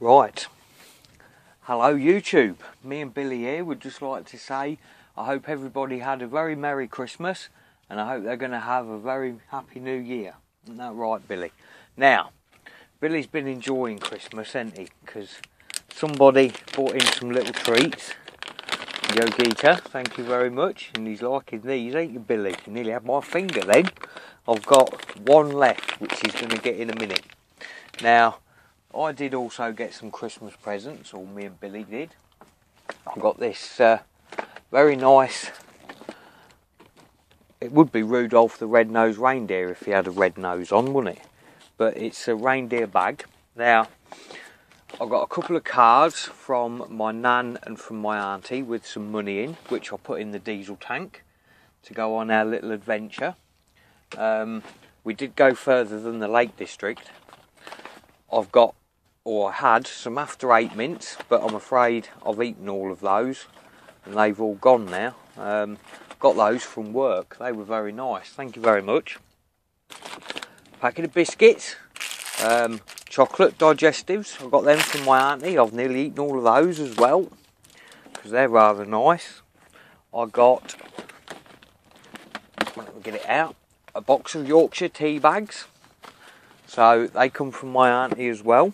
Right. Hello, YouTube. Me and Billy here would just like to say I hope everybody had a very Merry Christmas and I hope they're going to have a very Happy New Year. Isn't that right, Billy? Now, Billy's been enjoying Christmas, hasn't he? Because somebody brought in some little treats. Yogita, thank you very much. And he's liking these, ain't you, Billy? You nearly had my finger then. I've got one left, which he's going to get in a minute. Now, I did also get some Christmas presents, or me and Billy did. I got this uh, very nice. It would be Rudolph the Red-Nosed Reindeer if he had a red nose on, wouldn't it? But it's a reindeer bag. Now, I've got a couple of cards from my nan and from my auntie with some money in, which I'll put in the diesel tank to go on our little adventure. Um, we did go further than the Lake District. I've got, or I had, some after eight mints, but I'm afraid I've eaten all of those and they've all gone now. Um, got those from work. They were very nice. Thank you very much. Packet of biscuits. Um, chocolate digestives. I got them from my auntie. I've nearly eaten all of those as well because they're rather nice. I got, let me get it out, a box of Yorkshire tea bags. So they come from my auntie as well.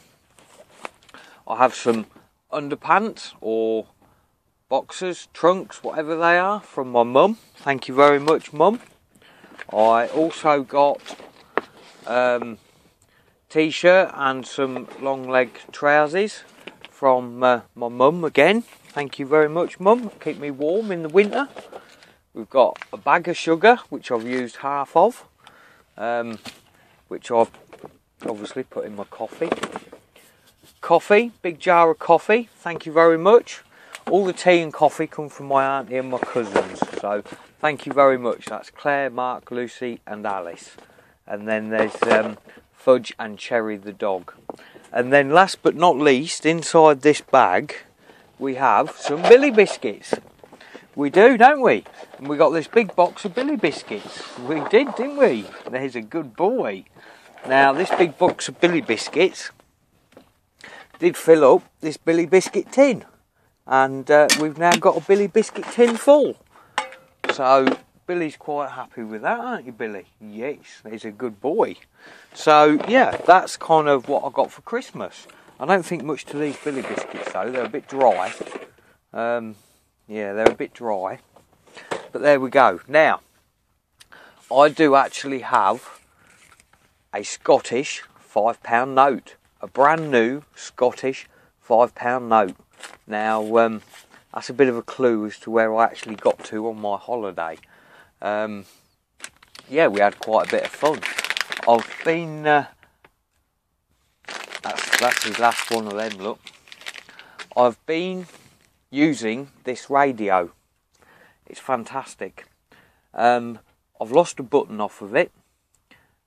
I have some underpants or boxers, trunks, whatever they are, from my mum. Thank you very much, mum. I also got um, t-shirt and some long leg trousers from uh, my mum again. Thank you very much, mum. Keep me warm in the winter. We've got a bag of sugar, which I've used half of, um, which I've obviously put in my coffee. Coffee, big jar of coffee. Thank you very much. All the tea and coffee come from my auntie and my cousins. So thank you very much. That's Claire, Mark, Lucy, and Alice. And then there's um, Fudge and Cherry the dog. And then last but not least, inside this bag, we have some Billy biscuits. We do, don't we? And we got this big box of Billy biscuits. We did, didn't we? There's a good boy. Now, this big box of Billy biscuits did fill up this Billy biscuit tin and uh, we've now got a Billy biscuit tin full. So Billy's quite happy with that, aren't you, Billy? Yes, he's a good boy. So yeah, that's kind of what I got for Christmas. I don't think much to these Billy biscuits though; they're a bit dry. Um, yeah, they're a bit dry, but there we go. Now, I do actually have a Scottish five pound note, a brand new Scottish five pound note. Now, um, that's a bit of a clue as to where I actually got to on my holiday. Um, yeah, we had quite a bit of fun. I've been. Uh, that's that's his last one of them. Look, I've been using this radio. It's fantastic. Um, I've lost a button off of it.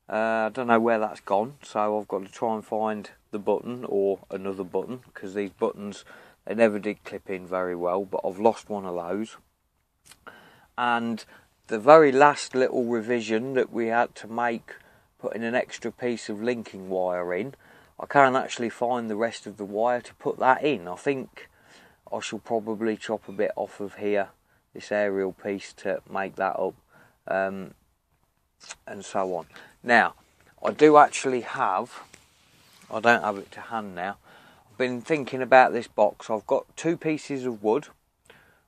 Uh, I don't know where that's gone, so I've got to try and find the button or another button because these buttons they never did clip in very well, but I've lost one of those. And the very last little revision that we had to make, putting an extra piece of linking wire in, I can't actually find the rest of the wire to put that in. I think I shall probably chop a bit off of here, this aerial piece, to make that up, um, and so on. Now, I do actually have, I don't have it to hand now, I've been thinking about this box. I've got two pieces of wood,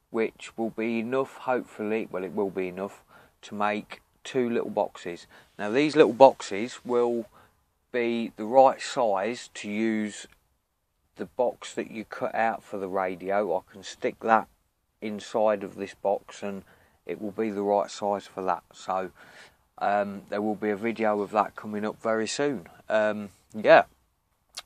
which will be enough, hopefully, well, it will be enough to make two little boxes. Now, these little boxes will be the right size to use the box that you cut out for the radio. I can stick that inside of this box and it will be the right size for that. So, um, there will be a video of that coming up very soon. Um, yeah.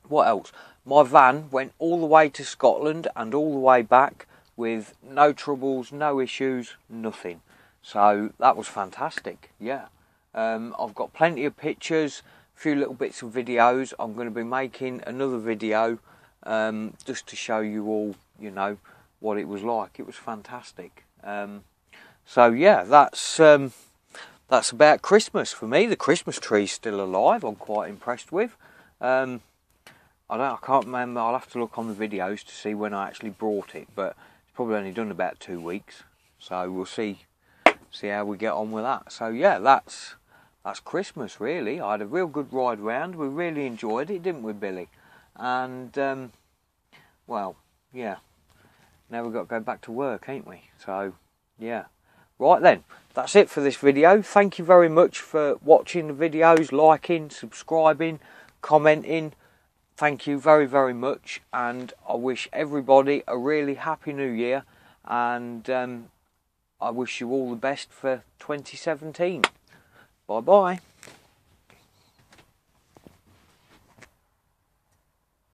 What else? My van went all the way to Scotland and all the way back with no troubles, no issues, nothing. So that was fantastic. Yeah. Um, I've got plenty of pictures, a few little bits of videos. I'm going to be making another video um, just to show you all, you know, what it was like. It was fantastic. Um, so yeah, that's um, that's about Christmas for me. The Christmas tree's still alive. I'm quite impressed with. Um, I don't. I can't remember. I'll have to look on the videos to see when I actually brought it, but it's probably only done about two weeks. So we'll see see how we get on with that. So yeah, that's that's Christmas really. I had a real good ride round. We really enjoyed it, didn't we, Billy? And um, well, yeah. Now we've got to go back to work, ain't we? So yeah. Right then, that's it for this video. Thank you very much for watching the videos, liking, subscribing, commenting. Thank you very, very much. And I wish everybody a really happy new year. And um, I wish you all the best for 2017. Bye bye.